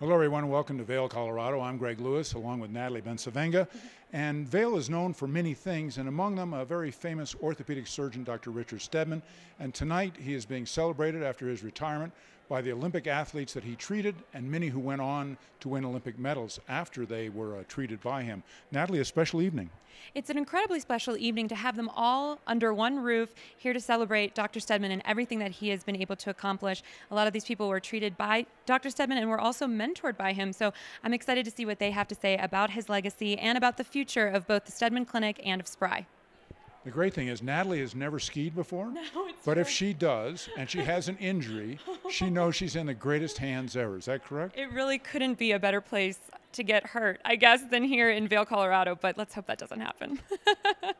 Hello, everyone. Welcome to Vail, Colorado. I'm Greg Lewis, along with Natalie Bencivenga. And Vail is known for many things, and among them, a very famous orthopedic surgeon, Dr. Richard Steadman. And tonight, he is being celebrated after his retirement by the Olympic athletes that he treated and many who went on to win Olympic medals after they were uh, treated by him. Natalie, a special evening. It's an incredibly special evening to have them all under one roof here to celebrate Dr. Steadman and everything that he has been able to accomplish. A lot of these people were treated by Dr. Steadman and were also mentored by him. So I'm excited to see what they have to say about his legacy and about the future of both the Steadman Clinic and of SPRI. The great thing is Natalie has never skied before, No, but if she does and she has an injury, she knows she's in the greatest hands ever. Is that correct? It really couldn't be a better place to get hurt, I guess, than here in Vail, Colorado, but let's hope that doesn't happen.